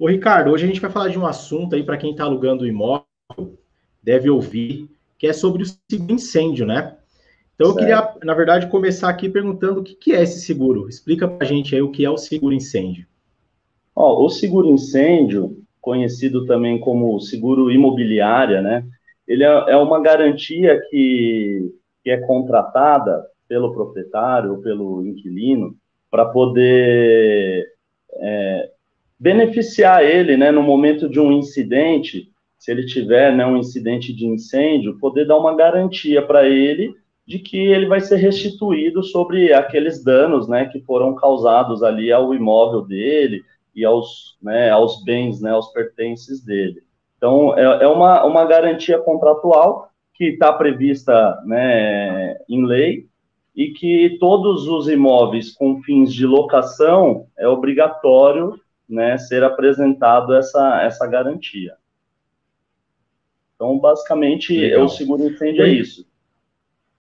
Ô, Ricardo, hoje a gente vai falar de um assunto aí para quem está alugando o imóvel, deve ouvir, que é sobre o seguro incêndio, né? Então eu queria, na verdade, começar aqui perguntando o que é esse seguro. Explica para a gente aí o que é o seguro incêndio. Ó, o seguro incêndio, conhecido também como seguro imobiliária, né? Ele é, é uma garantia que, que é contratada pelo proprietário ou pelo inquilino para poder é, beneficiar ele, né, no momento de um incidente, se ele tiver, né, um incidente de incêndio, poder dar uma garantia para ele de que ele vai ser restituído sobre aqueles danos, né, que foram causados ali ao imóvel dele e aos, né, aos bens, né, aos pertences dele. Então, é, é uma, uma garantia contratual que está prevista, né, em lei e que todos os imóveis com fins de locação é obrigatório né, ser apresentado essa, essa garantia. Então, basicamente, Legal. o seguro incêndio é isso.